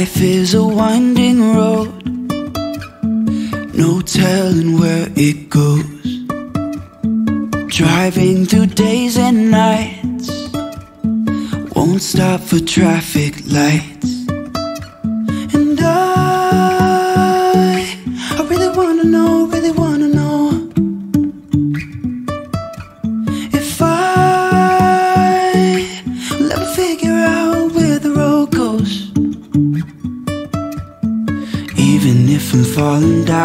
Life is a winding road, no telling where it goes. Driving through days and nights, won't stop for traffic lights. And I, I really wanna know, really wanna know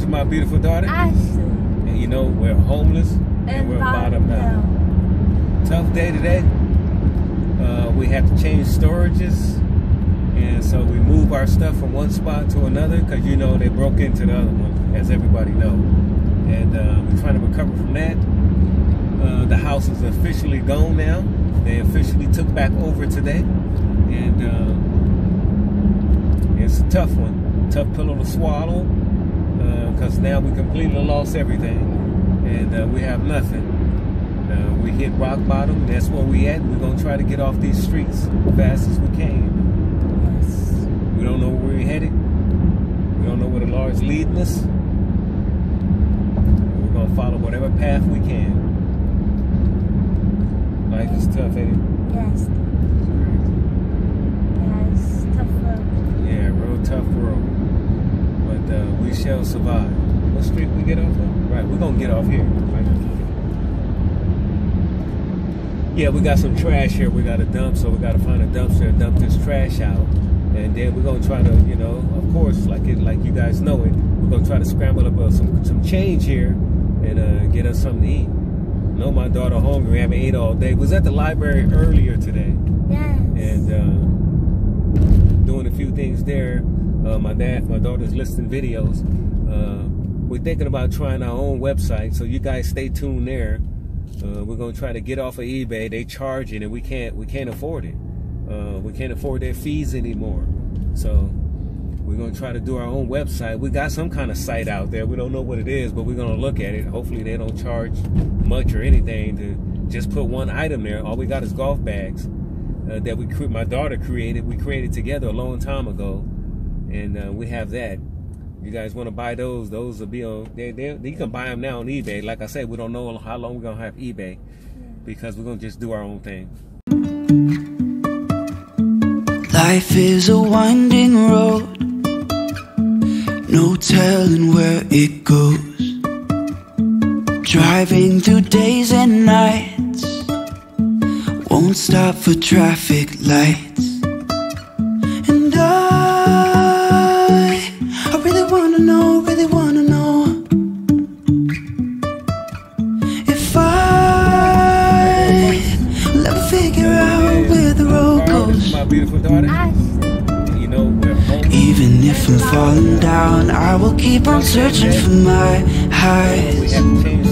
This is my beautiful daughter. And you know, we're homeless and, we're bottom out. Tough day today. Uh, we have to change storages. And so we move our stuff from one spot to another because you know they broke into the other one, as everybody know. And uh, we're trying to recover from that. Uh, the house is officially gone now. They officially took back over today. And uh, it's a tough one, tough pillow to swallow, now we completely lost everything, and uh, we have nothing. Uh, we hit rock bottom. That's where we at. We're gonna try to get off these streets as fast as we can. Yes. We don't know where we're headed. We don't know where the Lord's leading us. We're gonna follow whatever path we can. Life is tough, ain't it? Yes. Yes. Tough road. Yeah, real tough world. Uh, we shall survive. What street we get off of? Right, we're gonna get off here. Right? Yeah, we got some trash here. We got a dump, so we got to find a dumpster and dump this trash out. And then we're gonna try to, you know, of course, like it, like you guys know it, we're gonna try to scramble up uh, some some change here and uh, get us something to eat. I know my daughter hungry. Haven't ate all day. Was at the library earlier today Yes. and uh, doing a few things there. Uh, my dad, my daughter's listing videos. Uh, we're thinking about trying our own website, so you guys stay tuned there. Uh, we're gonna try to get off of eBay. They charging, and we can't we can't afford it. Uh, we can't afford their fees anymore. So we're gonna try to do our own website. We got some kind of site out there. We don't know what it is, but we're gonna look at it. Hopefully they don't charge much or anything to just put one item there. All we got is golf bags uh, that we my daughter created. We created together a long time ago, and uh, we have that. You guys want to buy those? Those will be on. They, they, you can buy them now on eBay. Like I said, we don't know how long we're gonna have eBay because we're gonna just do our own thing. Life is a winding road, no telling where it goes. Driving through days and nights, won't stop for traffic lights. My beautiful daughter. You know we're. Even if I'm falling down, I will keep on searching for my We highs. have to change